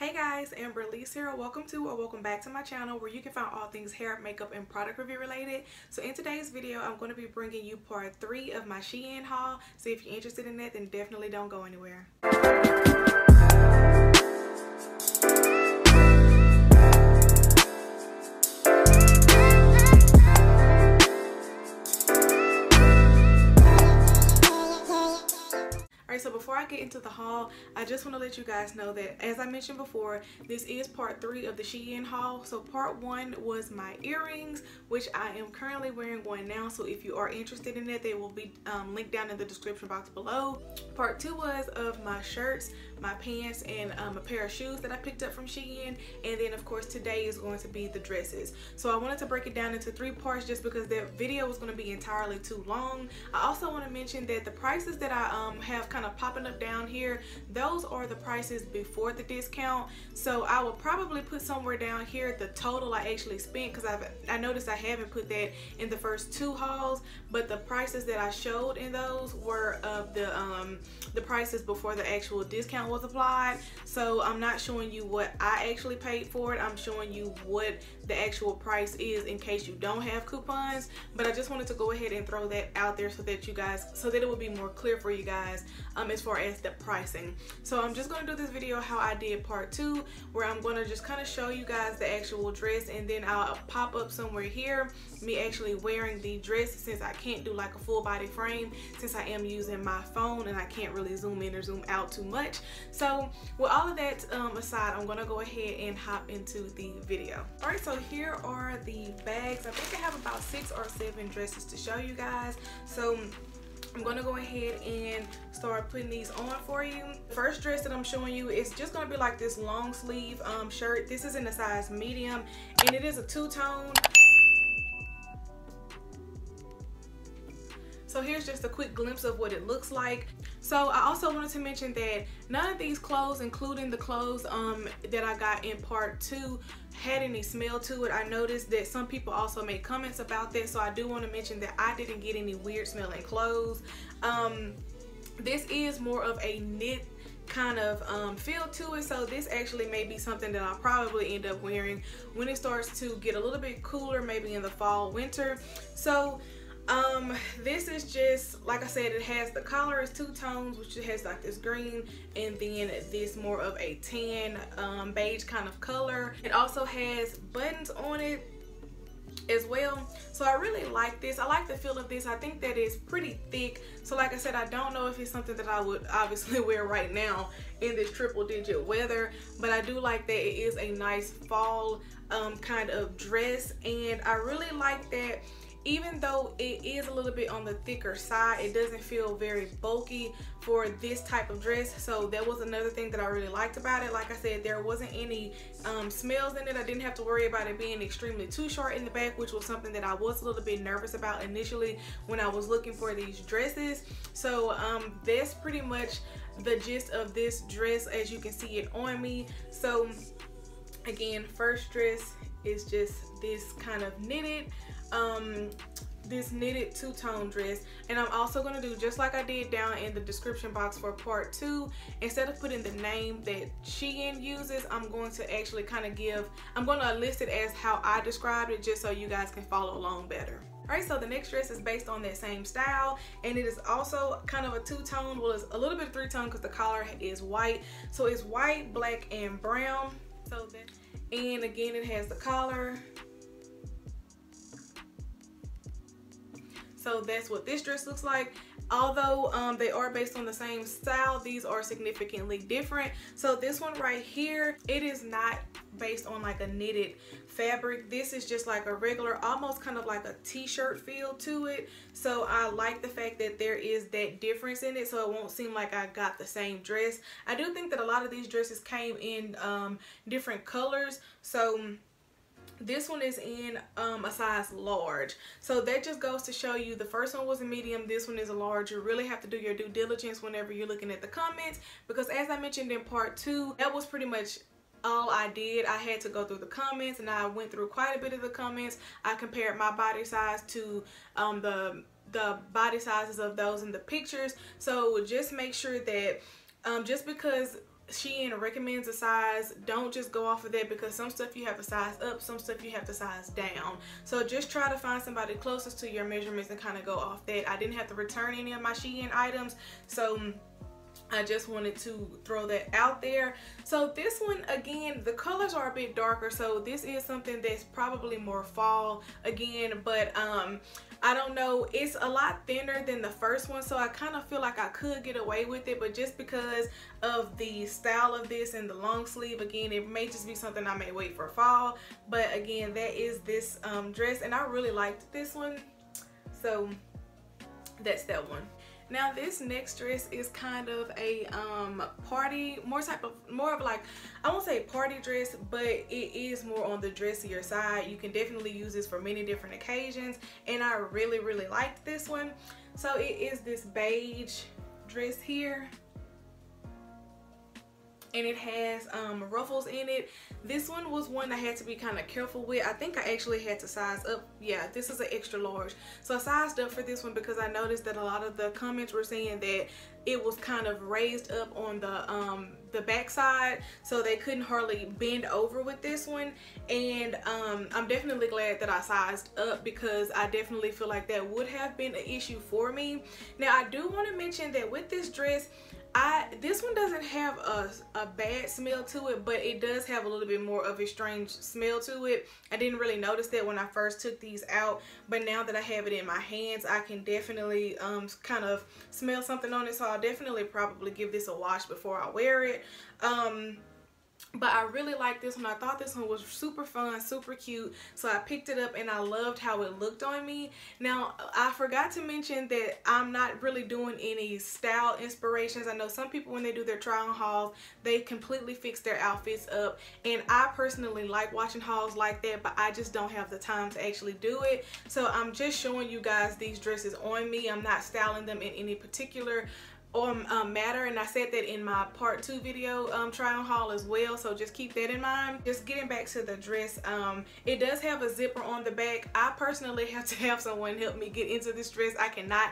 Hey guys, Amber Alycee here. Welcome to or welcome back to my channel where you can find all things hair, makeup, and product review related. So in today's video, I'm going to be bringing you part 3 of my Shein haul. So if you're interested in that, then definitely don't go anywhere. So before I get into the haul, I just want to let you guys know that as I mentioned before, this is part three of the Shein haul. So part one was my earrings, which I am currently wearing one now. So if you are interested in that, they will be um, linked down in the description box below. Part two was of my shirts, my pants, and um, a pair of shoes that I picked up from Shein. And then of course today is going to be the dresses. So I wanted to break it down into three parts just because the video was going to be entirely too long. I also want to mention that the prices that I um, have kind of popping up down here those are the prices before the discount. So I will probably put somewhere down here the total I actually spent because I've I noticed I haven't put that in the first two hauls but the prices that I showed in those were of the um the prices before the actual discount was applied. So I'm not showing you what I actually paid for it I'm showing you what the actual price is in case you don't have coupons. But I just wanted to go ahead and throw that out there so that you guys so that it would be more clear for you guys um, as far as the pricing. So I'm just going to do this video how I did part two where I'm going to just kind of show you guys the actual dress and then I'll pop up somewhere here me actually wearing the dress since I can't do like a full body frame since I am using my phone and I can't really zoom in or zoom out too much. So with all of that um, aside, I'm going to go ahead and hop into the video. Alright, so here are the bags. I think I have about six or seven dresses to show you guys. So I'm gonna go ahead and start putting these on for you. First dress that I'm showing you is just gonna be like this long sleeve um, shirt. This is in the size medium and it is a two-tone. So here's just a quick glimpse of what it looks like. So I also wanted to mention that none of these clothes, including the clothes um, that I got in part two, had any smell to it. I noticed that some people also made comments about that. So I do want to mention that I didn't get any weird smelling clothes. Um, this is more of a knit kind of um, feel to it so this actually may be something that I'll probably end up wearing when it starts to get a little bit cooler maybe in the fall winter so um this is just like i said it has the collar is two tones which it has like this green and then this more of a tan um beige kind of color. It also has buttons on it as well. So i really like this. I like the feel of this. I think that it's pretty thick. So like i said i don't know if it's something that i would obviously wear right now in this triple digit weather but i do like that it is a nice fall um, kind of dress. And i really like that even though it is a little bit on the thicker side it doesn't feel very bulky for this type of dress. So that was another thing that I really liked about it. Like I said there wasn't any um, smells in it. I didn't have to worry about it being extremely too short in the back which was something that I was a little bit nervous about initially when I was looking for these dresses. So um, that's pretty much the gist of this dress as you can see it on me. So again first dress is just this kind of knitted um this knitted two-tone dress and I'm also going to do just like I did down in the description box for part two instead of putting the name that Shein uses I'm going to actually kind of give I'm going to list it as how I described it just so you guys can follow along better Alright, so the next dress is based on that same style and it is also kind of a two-tone, well it's a little bit three-tone because the collar is white. So it's white, black, and brown. So then, and again it has the collar, so that's what this dress looks like. Although um, they are based on the same style these are significantly different. So this one right here it is not based on like a knitted fabric. This is just like a regular almost kind of like a t-shirt feel to it. So I like the fact that there is that difference in it so it won't seem like I got the same dress. I do think that a lot of these dresses came in um, different colors. So this one is in um, a size large. So that just goes to show you the first one was a medium, this one is a large. You really have to do your due diligence whenever you're looking at the comments because as I mentioned in part two, that was pretty much all I did. I had to go through the comments and I went through quite a bit of the comments. I compared my body size to um, the the body sizes of those in the pictures. So just make sure that um, just because Shein recommends a size, don't just go off of that because some stuff you have to size up, some stuff you have to size down. So just try to find somebody closest to your measurements and kind of go off that. I didn't have to return any of my Shein items, so mm, I just wanted to throw that out there. So this one, again, the colors are a bit darker. So this is something that's probably more fall again, but um, I don't know. It's a lot thinner than the first one. So I kind of feel like I could get away with it, but just because of the style of this and the long sleeve, again, it may just be something I may wait for fall. But again, that is this um, dress and I really liked this one. So that's that one. Now this next dress is kind of a um, party, more type of, more of like, I won't say party dress, but it is more on the dressier side. You can definitely use this for many different occasions and I really, really liked this one. So it is this beige dress here and it has um, ruffles in it. This one was one I had to be kind of careful with. I think I actually had to size up. Yeah, this is an extra large. So I sized up for this one because I noticed that a lot of the comments were saying that it was kind of raised up on the um, the back side so they couldn't hardly bend over with this one and um, I'm definitely glad that I sized up because I definitely feel like that would have been an issue for me. Now I do want to mention that with this dress I this one doesn't have a, a bad smell to it but it does have a little bit more of a strange smell to it. I didn't really notice that when I first took these out but now that I have it in my hands I can definitely um, kind of smell something on it. So I'll definitely probably give this a wash before I wear it. Um, but I really like this one. I thought this one was super fun, super cute. So I picked it up and I loved how it looked on me. Now, I forgot to mention that I'm not really doing any style inspirations. I know some people when they do their try on hauls, they completely fix their outfits up. And I personally like watching hauls like that, but I just don't have the time to actually do it. So I'm just showing you guys these dresses on me. I'm not styling them in any particular um, um, matter and I said that in my part two video um, try on haul as well so just keep that in mind. Just getting back to the dress um, it does have a zipper on the back. I personally have to have someone help me get into this dress. I cannot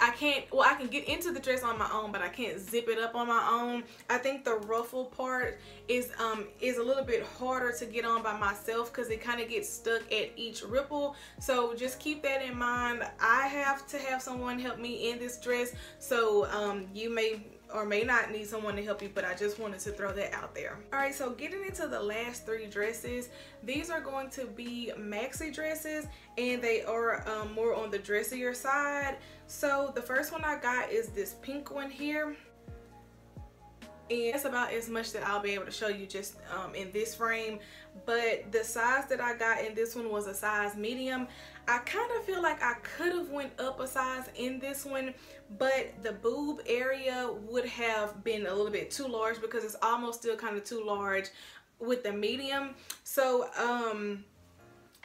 I can't, well, I can get into the dress on my own, but I can't zip it up on my own. I think the ruffle part is um is a little bit harder to get on by myself because it kind of gets stuck at each ripple. So just keep that in mind. I have to have someone help me in this dress. So um, you may or may not need someone to help you but I just wanted to throw that out there. Alright so getting into the last three dresses these are going to be maxi dresses and they are um, more on the dressier side. So the first one I got is this pink one here and that's about as much that I'll be able to show you just um, in this frame. But the size that I got in this one was a size medium. I kind of feel like I could have went up a size in this one but the boob area would have been a little bit too large because it's almost still kind of too large with the medium. So um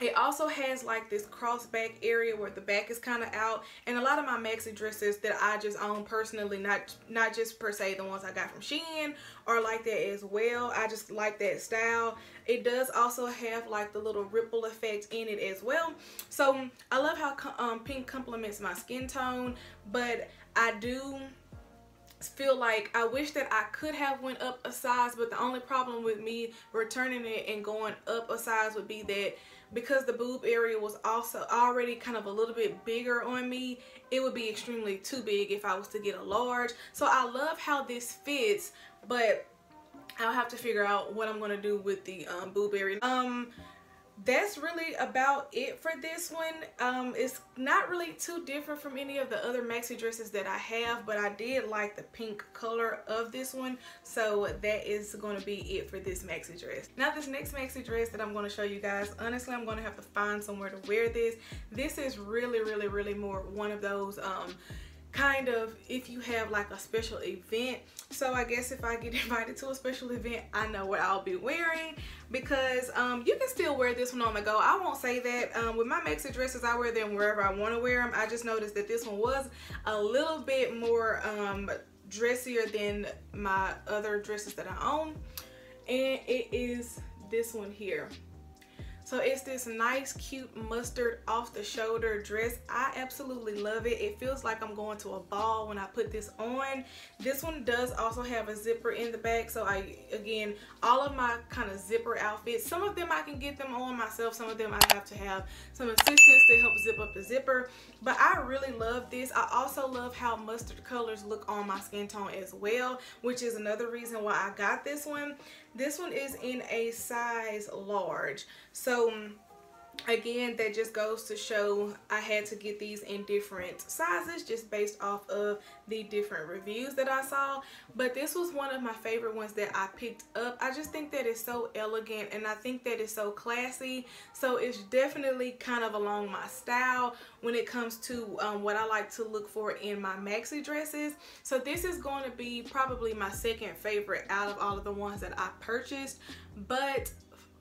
it also has like this cross back area where the back is kind of out and a lot of my maxi dresses that I just own personally not not just per se the ones I got from Shein are like that as well. I just like that style. It does also have like the little ripple effect in it as well. So I love how um, pink complements my skin tone but I do feel like I wish that I could have went up a size but the only problem with me returning it and going up a size would be that because the boob area was also already kind of a little bit bigger on me it would be extremely too big if I was to get a large. So I love how this fits but I'll have to figure out what I'm to do with the um, boob area. Um that's really about it for this one. Um it's not really too different from any of the other maxi dresses that i have but i did like the pink color of this one. So that is going to be it for this maxi dress. Now this next maxi dress that i'm going to show you guys honestly i'm going to have to find somewhere to wear this. This is really really really more one of those um kind of if you have like a special event. So I guess if I get invited to a special event I know what I'll be wearing because um, you can still wear this one on the go. I won't say that. Um, with my maxi dresses I wear them wherever I want to wear them I just noticed that this one was a little bit more um, dressier than my other dresses that I own. And it is this one here So it's this nice, cute mustard off the shoulder dress. I absolutely love it. It feels like I'm going to a ball when I put this on. This one does also have a zipper in the back. So I, again, all of my kind of zipper outfits, some of them I can get them on myself. Some of them I have to have some assistance to help zip up the zipper. But I really love this. I also love how mustard colors look on my skin tone as well, which is another reason why I got this one. This one is in a size large. So again that just goes to show I had to get these in different sizes just based off of the different reviews that I saw. But this was one of my favorite ones that I picked up. I just think that it's so elegant and I think that it's so classy. So it's definitely kind of along my style when it comes to um, what I like to look for in my maxi dresses. So this is going to be probably my second favorite out of all of the ones that I purchased. But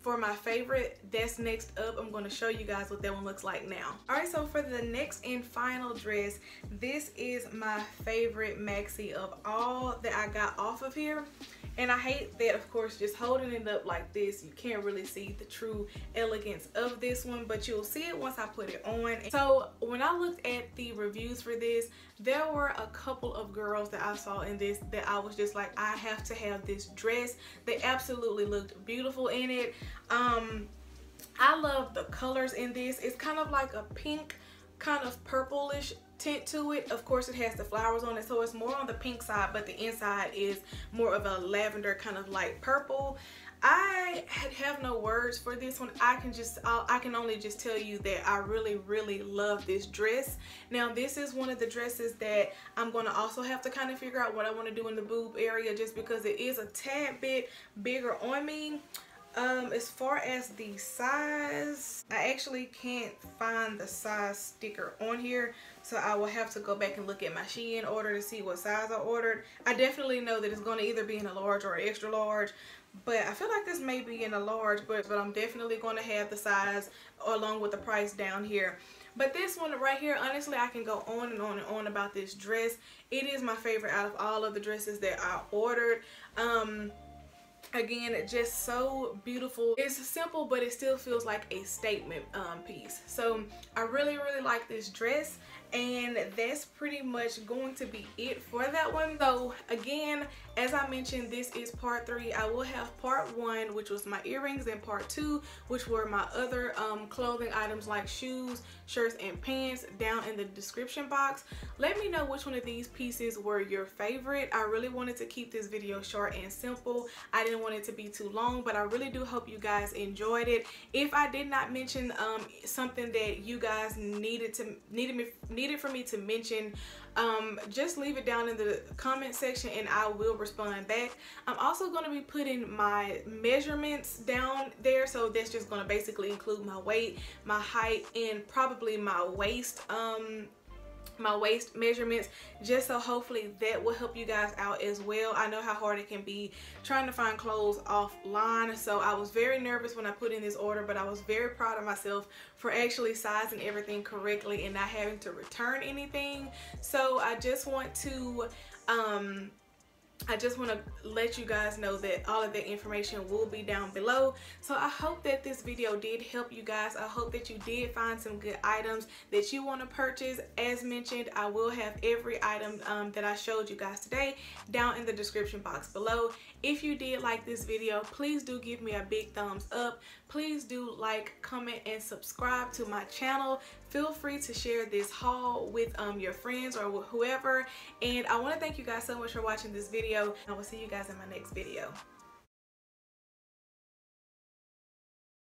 for my favorite that's next up i'm going to show you guys what that one looks like now. All right so for the next and final dress this is my favorite maxi of all that i got off of here and I hate that, of course, just holding it up like this, you can't really see the true elegance of this one, but you'll see it once I put it on. So when I looked at the reviews for this, there were a couple of girls that I saw in this that I was just like, I have to have this dress. They absolutely looked beautiful in it. Um, I love the colors in this. It's kind of like a pink, kind of purplish tint to it. Of course, it has the flowers on it, so it's more on the pink side, but the inside is more of a lavender kind of light purple. I have no words for this one. I can just, I can only just tell you that I really, really love this dress. Now, this is one of the dresses that I'm going to also have to kind of figure out what I want to do in the boob area just because it is a tad bit bigger on me. Um, as far as the size, I actually can't find the size sticker on here. So I will have to go back and look at my Shein order to see what size I ordered. I definitely know that it's going to either be in a large or extra large. But I feel like this may be in a large, but, but I'm definitely going to have the size along with the price down here. But this one right here, honestly, I can go on and on and on about this dress. It is my favorite out of all of the dresses that I ordered. Um, again just so beautiful. It's simple but it still feels like a statement um, piece. So I really really like this dress and that's pretty much going to be it for that one though. Again as I mentioned this is part three. I will have part one which was my earrings and part two which were my other um, clothing items like shoes shirts and pants down in the description box. Let me know which one of these pieces were your favorite. I really wanted to keep this video short and simple. I didn't want it to be too long but I really do hope you guys enjoyed it. If I did not mention um, something that you guys needed to needed me needed for me to mention um, just leave it down in the comment section and I will respond back. I'm also going to be putting my measurements down there. So that's just going to basically include my weight, my height, and probably my waist um, my waist measurements just so hopefully that will help you guys out as well. I know how hard it can be trying to find clothes offline so i was very nervous when i put in this order but i was very proud of myself for actually sizing everything correctly and not having to return anything. So i just want to um I just want to let you guys know that all of the information will be down below. So I hope that this video did help you guys. I hope that you did find some good items that you want to purchase. As mentioned, I will have every item um, that I showed you guys today down in the description box below. If you did like this video, please do give me a big thumbs up. Please do like, comment, and subscribe to my channel. Feel free to share this haul with um, your friends or whoever. And I want to thank you guys so much for watching this video. I will see you guys in my next video.